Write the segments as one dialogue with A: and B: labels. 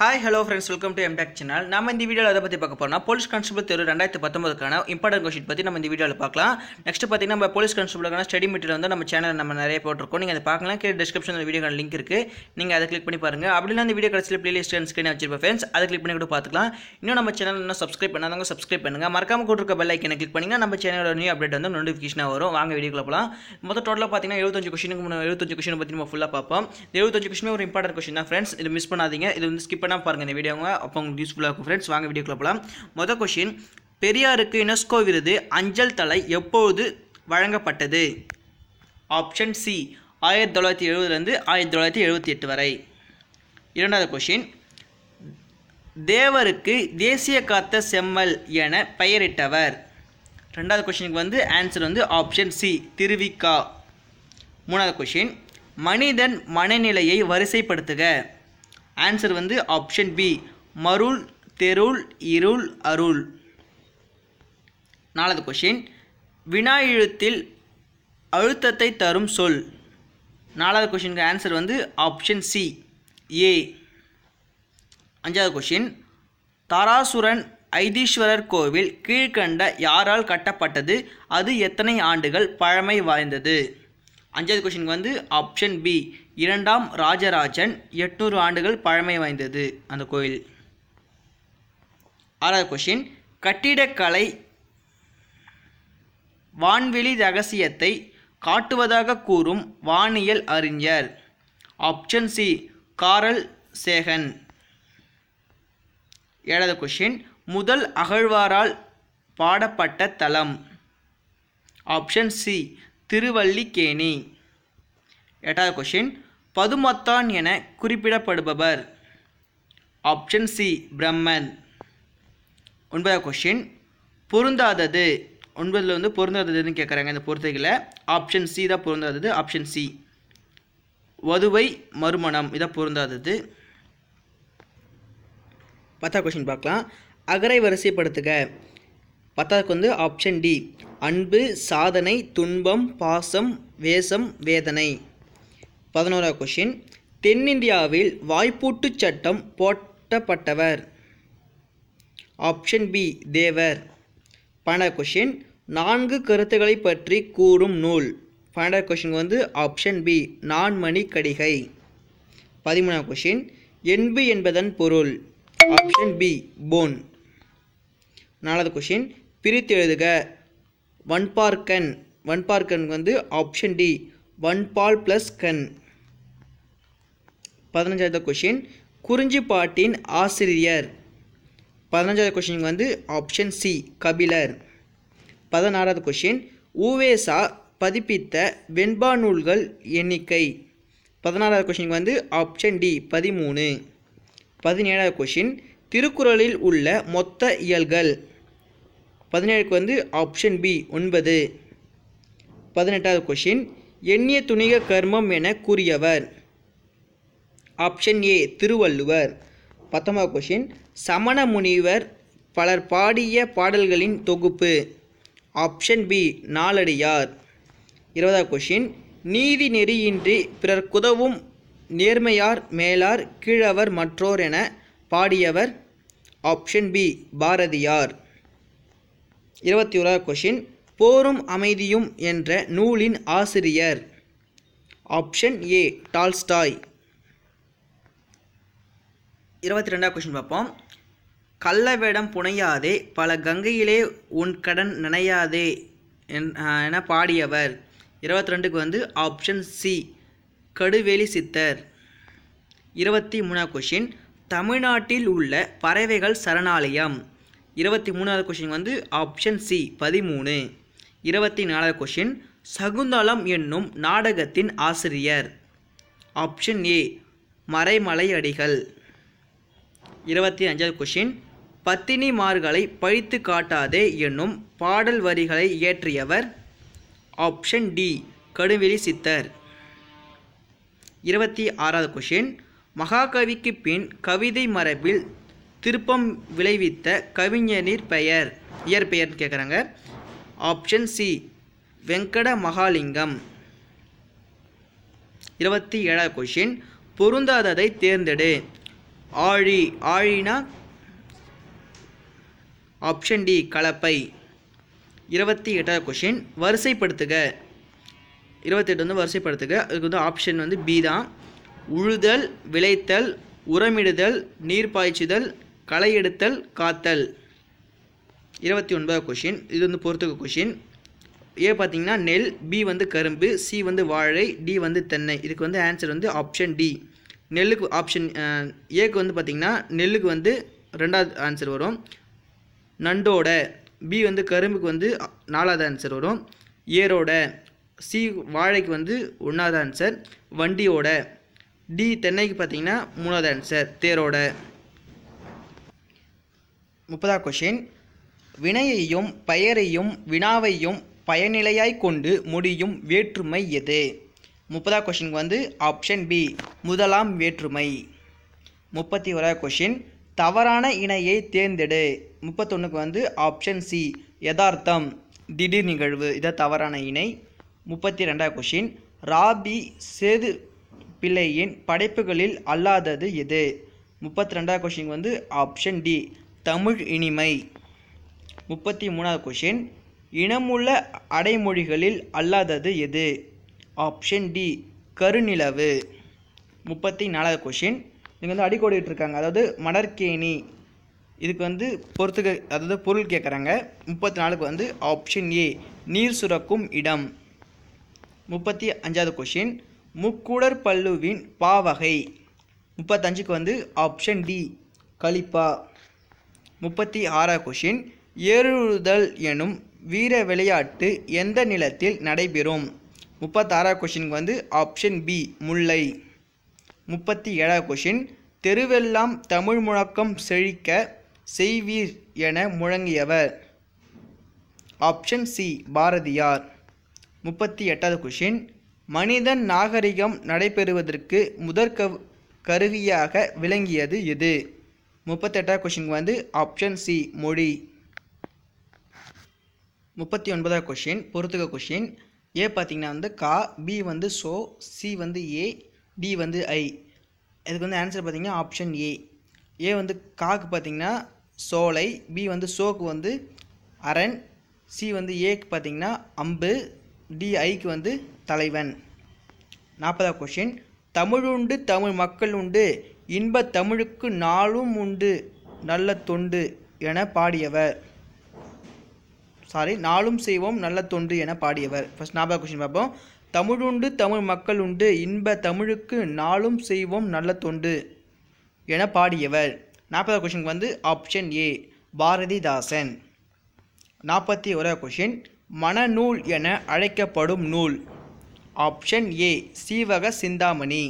A: hi hello friends welcome to எம்டாக் channel நம்ம இந்த வீடியோவில் அதை பற்றி பார்க்க போகிறோம்னா போலீஸ் கான்ஸ்டபிள் தேர்வு ரெண்டாயிரத்து பத்தொம்பதுக்கான இம்பார்ட்டன் கொஷின் பற்றி நம்ம இந்த வீடியோவில் பார்க்கலாம் நெக்ஸ்ட் பார்த்தீங்கன்னா நம்ம போலீஸ் கான்ஸ்டபிளுக்கான ஸ்டடி மெட்டீரியல் வந்து நம்ம சேனல் நம்ம நிறைய போட்டிருக்கோம் நீங்கள் அதை பார்க்கலாம் கீழே டிஸ்கிரிப்ஷனில் வீடியோக்கான லிங்க் இருக்குது நீங்கள் அதை கிளிக் பண்ணி பாருங்கள் அப்படிலாம் இந்த வீடியோ கடைசியில் பிளேலிஸ்ட் ஸ்க்ரீன் வச்சிருப்பேன் ஃப்ரெண்ட்ஸ் அதை கிளிக் பண்ணி கூட பார்த்துக்கலாம் இன்னும் நம்ம சேனல் இன்னும் சப்ஸ்கிரைப் பண்ணாதவங்க சப்ஸ்கிரைப் பண்ணுங்கள் மறக்காமல் கொடுத்துருக்க பெல் ஐக்கனை கிளிக் பண்ணிங்கன்னா நம்ம சேனலோட நியூ அப்டேட் வந்து நோட்டிஃபிகேஷனாக வரும் வாங்க வீடியோக்குள்ள போகலாம் மொத்தம் டோட்டலாக பார்த்தீங்கன்னா எழுபத்தஞ்சு கொஷினுக்கு எழுபத்தஞ்சு கொஷின் பற்றி நம்ம ஃபுல்லாக பார்ப்போம் எழுபத்தஞ்சு கொஷின் ஒரு இம்பார்ட்டன் கொஷின் தான் ஃப்ரெண்ட்ஸ் இது மிஸ் பண்ணாதீங்க இது வந்து ஸ்கிப் பண்ணால் பாருங்கள் இந்த வீடியோங்க அப்போ உங்களுக்கு யூஸ்ஃபுல்லாக இருக்கும் ஃப்ரெண்ட்ஸ் வாங்க வீடியோக்குள்ளே போகலாம் மொதல் கொஷின் பெரியாருக்கு யுனெஸ்கோ விருது அஞ்சல் தலை எப்போது வழங்கப்பட்டது ஆப்ஷன் சி ஆயிரத்தி தொள்ளாயிரத்தி எழுபதுலேருந்து ஆயிரத்தி தொள்ளாயிரத்தி எழுபத்தி எட்டு வரை இரண்டாவது கொஷின் தேவருக்கு தேசிய காத்த செம்மல் என பெயரிட்டவர் ரெண்டாவது கொஷினுக்கு வந்து ஆன்சர் வந்து ஆப்ஷன் சி திருவிக்கா மூணாவது கொஷின் மனிதன் மனநிலையை வரிசைப்படுத்துக ஆன்சர் வந்து ஆப்ஷன் பி மருள் தெருள் இருள் அருள் நாலாவது கொஷின் வினா எழுத்தில் அழுத்தத்தை தரும் சொல் நாலாவது கொஷினுக்கு ஆன்சர் வந்து ஆப்ஷன் சி ஏ அஞ்சாவது கொஷின் தாராசுரன் ஐதீஸ்வரர் கோவில் கீழ்கண்ட யாரால் கட்டப்பட்டது அது எத்தனை ஆண்டுகள் பழமை வாய்ந்தது அஞ்சாவது கொஷினுக்கு வந்து ஆப்ஷன் பி இரண்டாம் ராஜராஜன் எட்நூறு ஆண்டுகள் பழமை வாய்ந்தது அந்த கோயில் ஆறாவது கொஷின் கட்டிடக்கலை வான்வெளி ரகசியத்தை காட்டுவதாக கூறும் வானியல் அறிஞர் ஆப்ஷன் சி காரல் சேகன் ஏழாவது கொஷின் முதல் அகழ்வாரால் பாடப்பட்ட தலம் ஆப்ஷன் சி திருவல்லிக்கேணி எட்டாவது கொஷின் பதுமத்தான் என குறிப்பிடப்படுபவர் ஆப்ஷன் சி பிரம்மன் ஒன்பதாவது கொஷின் பொருந்தாதது ஒன்பதில் வந்து பொருந்தாததுன்னு கேட்குறாங்க இந்த பொருத்தைகளை ஆப்ஷன் சி தான் பொருந்தாதது ஆப்ஷன் சி வதுவை மறுமணம் இதாக பொருந்தாதது பத்தாவது கொஷின் பார்க்கலாம் அகரை வரிசைப்படுத்துக பத்தாவதுக்கு வந்து ஆப்ஷன் டி அன்பு சாதனை துன்பம் பாசம் வேஷம் வேதனை பதினோரா கொஷின் தென்னிந்தியாவில் வாய்ப்பூட்டு சட்டம் போட்டப்பட்டவர் ஆப்ஷன் பி தேவர் பன்னெண்டாவது கொஷின் நான்கு கருத்துக்களை பற்றி கூறும் நூல் பன்னெண்டாவது கொஷின் வந்து ஆப்ஷன் பி நான்மணி கடிகை பதிமூணாம் கொஷின் என்பு என்பதன் பொருள் ஆப்ஷன் பி போன் நாலாவது கொஷின் பிரித்து எழுதுக வன்பார்க்கன் வன்பார்க்கன் வந்து ஆப்ஷன் டி ஒன் பால் ப்ளஸ் கண் பதினஞ்சாவது கொஷின் குறிஞ்சி பாட்டின் ஆசிரியர் பதினஞ்சாவது கொஷின் வந்து ஆப்ஷன் சி கபிலர் பதினாறாவது கொஷின் ஊவேசா பதிப்பித்த வெண்பா நூல்கள் எண்ணிக்கை பதினாறாவது கொஷின் வந்து ஆப்ஷன் டி பதிமூணு பதினேழாவது கொஷின் திருக்குறளில் உள்ள மொத்த இயல்கள் பதினேழுக்கு வந்து ஆப்ஷன் பி ஒன்பது பதினெட்டாவது கொஷின் எண்ணிய துணிக கர்மம் என கூறியவர் ஆப்ஷன் ஏ திருவள்ளுவர் பத்தொன்பது கொஷின் சமண முனிவர் பலர் பாடிய பாடல்களின் தொகுப்பு ஆப்ஷன் பி நாலடியார் இருபதாவது கொஷின் நீதி நெறியின்றி பிறர் குதவும் நேர்மையார் மேலார் கீழவர் மற்றோர் என பாடியவர் ஆப்ஷன் பி பாரதியார் இருபத்தி ஓராவது கொஷின் போரும் அமைதியும் என்ற நூலின் ஆசிரியர் ஆப்ஷன் ஏ டால்ஸ்டாய் இருபத்தி ரெண்டாவது கொஷின் பார்ப்போம் கள்ள வேடம் புனையாதே பல கங்கையிலே உன் கடன் நினையாதே என பாடியவர் இருபத்தி ரெண்டுக்கு வந்து ஆப்ஷன் சி கடுவேலி சித்தர் இருபத்தி மூணாவது கொஷின் தமிழ்நாட்டில் உள்ள பறவைகள் சரணாலயம் இருபத்தி மூணாவது கொஷின் வந்து ஆப்ஷன் சி பதிமூணு இருபத்தி நாலாவது கொஷின் சகுந்தலம் என்னும் நாடகத்தின் ஆசிரியர் ஆப்ஷன் ஏ மறைமலை அடிகள் இருபத்தி அஞ்சாவது கொஷின் பத்தினிமார்களை பழித்து காட்டாதே என்னும் பாடல் வரிகளை இயற்றியவர் ஆப்ஷன் டி கடுவெளி சித்தர் இருபத்தி ஆறாவது கொஷின் மகாகவிக்கு பின் கவிதை மரபில் திருப்பம் விளைவித்த கவிஞனின் பெயர் இயற்பெயர்னு கேட்குறாங்க ஆப்ஷன் சி வெங்கட மகாலிங்கம் இருபத்தி ஏழாவது கொஷின் பொருந்தாததை தேர்ந்தெடு ஆழி ஆழினா ஆப்ஷன் டி கலப்பை இருபத்தி எட்டாவது கொஷின் வரிசைப்படுத்துக இருபத்தெட்டு வந்து வரிசைப்படுத்துக அதுக்கு வந்து ஆப்ஷன் வந்து பி தான் உழுதல் விளைத்தல் உரமிடுதல் நீர் பாய்ச்சுதல் களை எடுத்தல் காத்தல் இருபத்தி ஒன்பதாவது கொஷின் இது வந்து பொறுத்துக்க கொஷின் ஏ பார்த்தீங்கன்னா நெல் பி வந்து கரும்பு சி வந்து வாழை டி வந்து தென்னை இதுக்கு வந்து ஆன்சர் வந்து ஆப்ஷன் டி நெல்லுக்கு ஆப்ஷன் ஏக்கு வந்து பார்த்திங்கன்னா நெல்லுக்கு வந்து ரெண்டாவது ஆன்சர் வரும் நண்டோட பி வந்து கரும்புக்கு வந்து நாலாவது ஆன்சர் வரும் ஏரோட சி வாழைக்கு வந்து ஒன்றாவது ஆன்சர் வண்டியோட டி தென்னைக்கு பார்த்தீங்கன்னா மூணாவது ஆன்சர் தேரோட முப்பதாவது கொஷின் வினையையும் பெயரையும் வினாவையும் பயனிலையாய் கொண்டு முடியும் வேற்றுமை எது முப்பதாம் கொஷின் வந்து ஆப்ஷன் பி முதலாம் வேற்றுமை முப்பத்தி ஓராவது கொஷின் தவறான இணையை தேர்ந்தெடு முப்பத்தொன்றுக்கு வந்து ஆப்ஷன் சி யதார்த்தம் திடீர் நிகழ்வு இதை தவறான இணை முப்பத்தி ரெண்டாவது கொஷின் ராபி சேது பிள்ளையின் படைப்புகளில் அல்லாதது எது முப்பத்தி ரெண்டாவது கொஷின் வந்து ஆப்ஷன் டி தமிழ் இனிமை முப்பத்தி மூணாவது கொஷின் இனமுள்ள அடைமொழிகளில் அல்லாதது எது ஆப்ஷன் டி கருநிலவு முப்பத்தி நாலாவது கொஷின் இங்கே வந்து அடிக்கோடிட்டு இருக்காங்க அதாவது மடற்கேணி இதுக்கு வந்து பொறுத்து அதாவது பொருள் கேட்குறாங்க முப்பத்தி நாலுக்கு வந்து ஆப்ஷன் ஏ நீர் சுரக்கும் இடம் முப்பத்தி அஞ்சாவது கொஷின் முக்குடர் பல்லுவின் பாவகை முப்பத்தஞ்சுக்கு வந்து ஆப்ஷன் டி கலிப்பா முப்பத்தி ஆறாவது கொஷின் ஏறுதல் எனும் வீர விளையாட்டு எந்த நிலத்தில் நடைபெறும் முப்பத்தாறாவது கொஷினுக்கு வந்து ஆப்ஷன் பி முல்லை முப்பத்தி ஏழாவது கொஷின் தெருவெல்லாம் தமிழ் முழக்கம் செழிக்க செய்வீர் என முழங்கியவர் ஆப்ஷன் சி பாரதியார் முப்பத்தி எட்டாவது கொஷின் மனிதன் நாகரிகம் நடைபெறுவதற்கு முதற்க கருவியாக விளங்கியது எது முப்பத்தெட்டாவது கொஷின் வந்து ஆப்ஷன் சி மொழி முப்பத்தி ஒன்பதாவது கொஷின் பொறுத்துக்க கொஷின் ஏ பார்த்தீங்கன்னா வந்து கா பி வந்து சோ சி வந்து ஏ டி வந்து ஐ இதுக்கு வந்து ஆன்சர் பார்த்தீங்கன்னா ஆப்ஷன் ஏ ஏ வந்து காக்கு பார்த்தீங்கன்னா சோலை பி வந்து சோக்கு வந்து அரண் சி வந்து ஏக்கு பார்த்தீங்கன்னா அம்பு டி ஐக்கு வந்து தலைவன் நாற்பதாவது கொஷின் தமிழ் உண்டு தமிழ் மக்கள் உண்டு இன்ப தமிழுக்கு நாளும் உண்டு நல்ல தொண்டு என பாடியவர் சாரி நாளும் செய்வோம் நல்ல தொண்டு என பாடியவர் ஃபஸ்ட் நாபா கொஷின் பார்ப்போம் தமிழுண்டு தமிழ் மக்கள் உண்டு இன்ப தமிழுக்கு நாளும் செய்வோம் நல்ல தொண்டு என பாடியவர் நாற்பதாவது கொஷினுக்கு வந்து ஆப்ஷன் ஏ பாரதிதாசன் நாற்பத்தி ஓராவது கொஷின் மனநூல் என அழைக்கப்படும் நூல் ஆப்ஷன் ஏ சீவக சிந்தாமணி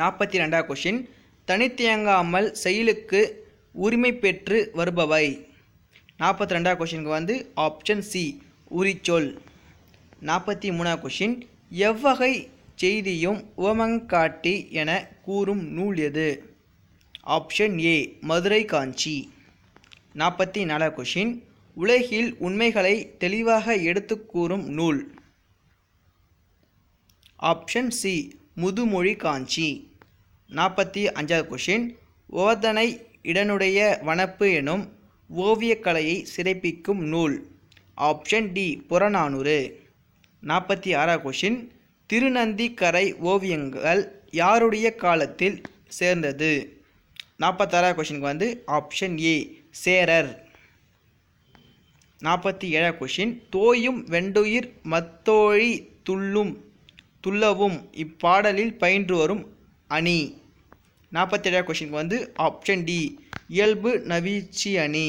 A: நாற்பத்தி ரெண்டாவது கொஷின் தனித்தியங்காமல் செயலுக்கு உரிமை பெற்று வருபவை நாற்பத்தி ரெண்டாவது கொஷினுக்கு வந்து ஆப்ஷன் சி உரிச்சொல் நாற்பத்தி மூணாவது கொஷின் எவ்வகை செய்தியும் உவமங்காட்டி என கூறும் நூல் எது ஆப்ஷன் ஏ மதுரை காஞ்சி நாற்பத்தி நாலாவது கொஷின் உலகில் உண்மைகளை தெளிவாக எடுத்து கூறும் நூல் ஆப்ஷன் சி முதுமொழி காஞ்சி நாற்பத்தி அஞ்சாவது கொஷின் ஓதனை இடனுடைய வனப்பு எனும் ஓவியக்கலையை சிறப்பிக்கும் நூல் ஆப்ஷன் டி புறநானூறு நாற்பத்தி ஆறாம் கொஷின் திருநந்திக்கரை ஓவியங்கள் யாருடைய காலத்தில் சேர்ந்தது நாற்பத்தாறாம் கொஷினுக்கு வந்து ஆப்ஷன் ஏ சேரர் நாற்பத்தி ஏழாம் கொஷின் தோயும் வெண்டுயிர் மத்தோழி துள்ளும் துள்ளவும் இப்பாடலில் பயின்று வரும் அணி நாற்பத்தி ஏழாவது கொஷினுக்கு வந்து ஆப்ஷன் டி இயல்பு நவீச்சி அணி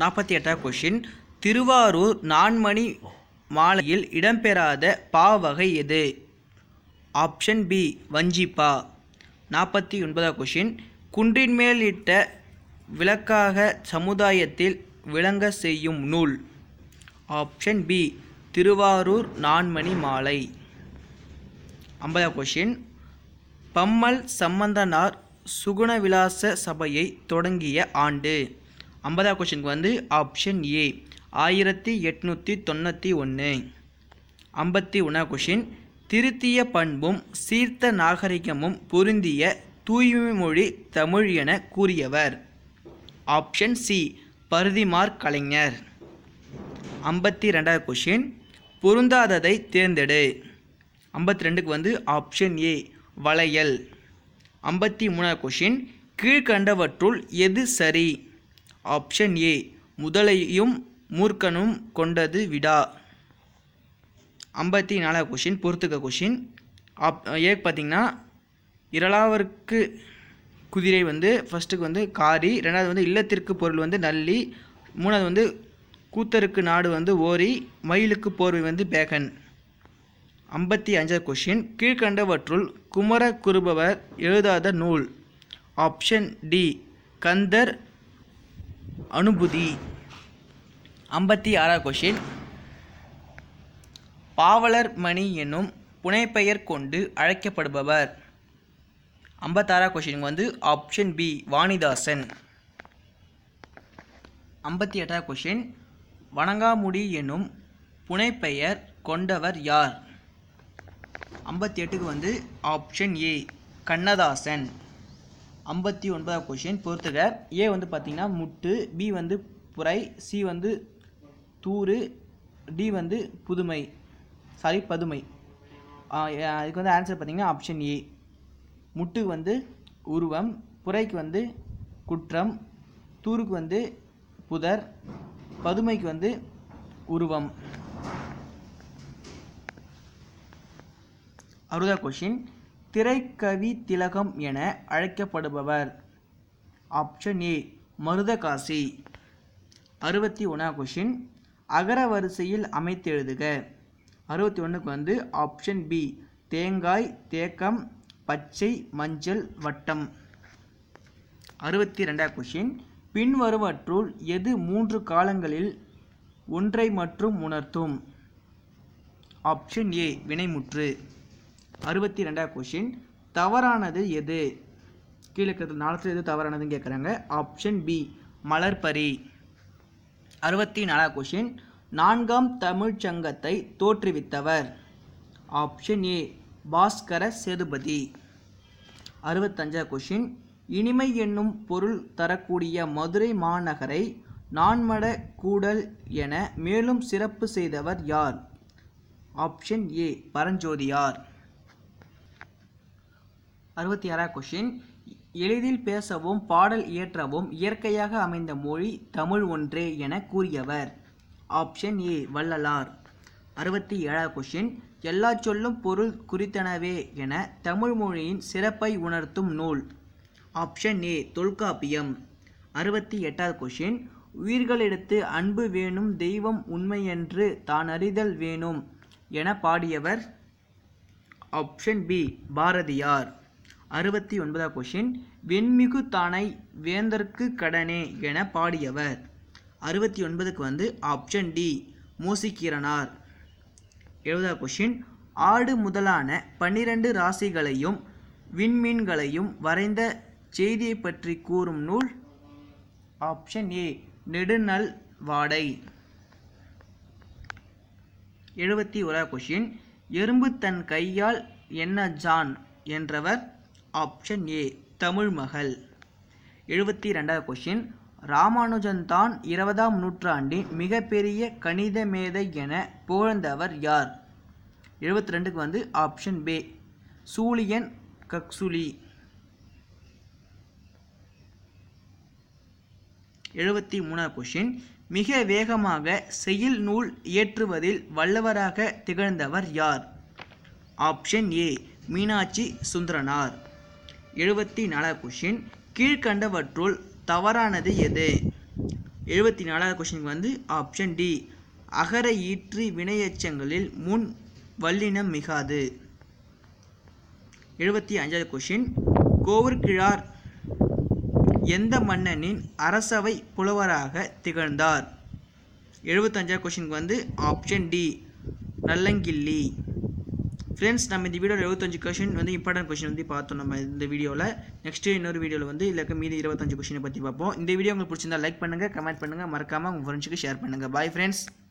A: நாற்பத்தி எட்டாம் கொஷின் திருவாரூர் நான்மணி மாலையில் இடம்பெறாத பா வகை எது ஆப்ஷன் பி வஞ்சிப்பா நாற்பத்தி ஒன்பதாம் கொஷின் குன்றின் மேல் இட்ட விளக்காக சமுதாயத்தில் விளங்க செய்யும் நூல் ஆப்ஷன் பி திருவாரூர் நான்மணி மாலை ஐம்பதாம் கொஷின் பம்மல் சம்பந்தனார் சுகுண விலாச சபையை தொடங்கிய ஆண்டு ஐம்பதாவது கொஷனுக்கு வந்து ஆப்ஷன் ஏ ஆயிரத்தி எட்நூற்றி தொண்ணூற்றி ஒன்று ஐம்பத்தி ஒன்றா கொஷின் திருத்திய பண்பும் சீர்த்த நாகரிகமும் பொருந்திய தூய்மை மொழி தமிழ் என கூறியவர் ஆப்ஷன் சி பருதிமார் கலைஞர் ஐம்பத்தி ரெண்டாவது கொஷின் பொருந்தாததை தேர்ந்தெடு ஐம்பத்தி ரெண்டுக்கு வந்து ஆப்ஷன் ஏ வளையல் ஐம்பத்தி மூணாவது கொஷின் கீழ்கண்டவற்றுள் எது சரி ஆப்ஷன் ஏ முதலையும் மூர்க்கனும் கொண்டது விடா ஐம்பத்தி நாலாவது கொஷின் பொறுத்துக்க கொஷின் ஆப் ஏ பார்த்திங்கன்னா இரளாவிற்கு குதிரை வந்து ஃபஸ்ட்டுக்கு வந்து காரி ரெண்டாவது வந்து இல்லத்திற்கு பொருள் வந்து நல்லி மூணாவது வந்து கூத்தருக்கு நாடு வந்து ஓரி மயிலுக்கு போர்வை வந்து பேகன் ஐம்பத்தி அஞ்சாவது கொஷின் கீழ்கண்டவற்றுள் குமர குருபவர் எழுதாத நூல் ஆப்ஷன் டி கந்தர் அனுபூதி ஐம்பத்தி ஆறாவது கொஷின் பாவலர் மணி என்னும் புனைப்பெயர் கொண்டு அழைக்கப்படுபவர் ஐம்பத்தாறாவது கொஷின் வந்து ஆப்ஷன் பி வாணிதாசன் ஐம்பத்தி எட்டாவது கொஷின் வணங்காமுடி என்னும் புனைப்பெயர் கொண்டவர் யார் ஐம்பத்தி எட்டுக்கு வந்து ஆப்ஷன் ஏ கண்ணதாசன் ஐம்பத்தி ஒன்பதாவது கொஷின் பொறுத்துக ஏ வந்து பார்த்திங்கன்னா முட்டு பி வந்து புரை சி வந்து தூறு டி வந்து புதுமை சாரி பதுமை அதுக்கு வந்து ஆன்சர் பார்த்திங்கன்னா ஆப்ஷன் ஏ முட்டுக்கு வந்து உருவம் புரைக்கு வந்து குற்றம் தூருக்கு வந்து புதர் பதுமைக்கு வந்து உருவம் அறுபதாவது கொஷின் திரைக்கவி திலகம் என அழைக்கப்படுபவர் ஆப்ஷன் ஏ மருதகாசி அறுபத்தி ஒன்றாம் கொஷின் அகர வரிசையில் அமைத்து எழுதுக அறுபத்தி ஒன்றுக்கு வந்து ஆப்ஷன் பி தேங்காய் தேக்கம் பச்சை மஞ்சள் வட்டம் அறுபத்தி ரெண்டாம் கொஷின் பின்வருவற்றுள் எது மூன்று காலங்களில் ஒன்றை மற்றும் உணர்த்தும் ஆப்ஷன் ஏ வினைமுற்று அறுபத்தி ரெண்டாவது கொஷின் தவறானது எது கீழே இருக்கிறது நாலத்தில் எது தவறானதுன்னு கேட்குறாங்க ஆப்ஷன் பி மலர்பரி அறுபத்தி நாலாவது கொஷின் நான்காம் சங்கத்தை தோற்றுவித்தவர் ஆப்ஷன் ஏ பாஸ்கர சேதுபதி அறுபத்தஞ்சா கொஷின் இனிமை என்னும் பொருள் தரக்கூடிய மதுரை மாநகரை நான்மட கூடல் என மேலும் சிறப்பு செய்தவர் யார் ஆப்ஷன் ஏ பரஞ்சோதியார் அறுபத்தி ஆறாம் கொஷின் எளிதில் பேசவும் பாடல் இயற்றவும் இயற்கையாக அமைந்த மொழி தமிழ் ஒன்றே என கூறியவர் ஆப்ஷன் ஏ வள்ளலார் அறுபத்தி ஏழாவது கொஷின் எல்லா சொல்லும் பொருள் குறித்தனவே என தமிழ் மொழியின் சிறப்பை உணர்த்தும் நூல் ஆப்ஷன் ஏ தொல்காப்பியம் அறுபத்தி எட்டாவது கொஷின் உயிர்களிடத்து அன்பு வேணும் தெய்வம் உண்மையென்று தான் அறிதல் வேணும் என பாடியவர் ஆப்ஷன் பி பாரதியார் அறுபத்தி ஒன்பதாம் கொஷின் வெண்மிகு தானை வேந்தற்கு கடனே என பாடியவர் அறுபத்தி ஒன்பதுக்கு வந்து ஆப்ஷன் டி மூசிக்கிரனார் எழுபதா கொஷின் ஆடு முதலான பன்னிரண்டு ராசிகளையும் விண்மீன்களையும் வரைந்த செய்தியை பற்றி கூறும் நூல் ஆப்ஷன் ஏ நெடுநல் வாடை எழுபத்தி ஒரா கொஷின் எறும்பு தன் கையால் என்ன ஜான் என்றவர் ஆப்ஷன் ஏ தமிழ் மகள் எழுபத்தி ரெண்டாவது கொஷின் ராமானுஜன் தான் இருபதாம் நூற்றாண்டின் மிகப்பெரிய கணித மேதை என புகழ்ந்தவர் யார் எழுபத்தி ரெண்டுக்கு வந்து ஆப்ஷன் பே சூழியன் கக்சுலி எழுபத்தி மூணாவது கொஷின் மிக வேகமாக செயல் நூல் இயற்றுவதில் வல்லவராக திகழ்ந்தவர் யார் ஆப்ஷன் ஏ மீனாட்சி சுந்தரனார் எழுபத்தி நாலாவது கொஷின் கீழ்கண்டவற்றுள் தவறானது எது எழுபத்தி நாலாவது கொஷினுக்கு வந்து ஆப்ஷன் டி அகர ஈற்று வினையச்சங்களில் முன் வல்லினம் மிகாது எழுபத்தி அஞ்சாவது கொஷின் கோவூர்கிழார் எந்த மன்னனின் அரசவை புலவராக திகழ்ந்தார் எழுபத்தஞ்சாவது கொஷினுக்கு வந்து ஆப்ஷன் டி நல்லங்கிள்ளி ஃப்ரெண்ட்ஸ் நம்ம இந்த வீடியோவில் எழுபத்தஞ்சு கொஷின் வந்து இம்பார்ட்டன்ட் கொஷின் வந்து பார்த்தோம் நம்ம இந்த வீடியோவில் நெக்ஸ்ட்டு இன்னொரு வீடியோவில் வந்து இல்லை மீதி இருபத்தஞ்சு கொஷினை பற்றி பார்ப்போம் இந்த வீடியோ உங்களுக்கு பிடிச்சிருந்தா லைக் பண்ணுங்கள் கமெண்ட் பண்ணுங்கள் மறக்காமல் உங்கள் ஃப்ரெண்ட்ஸுக்கு ஷேர் பண்ணுங்கள் பாய் ஃப்ரெண்ட்ஸ்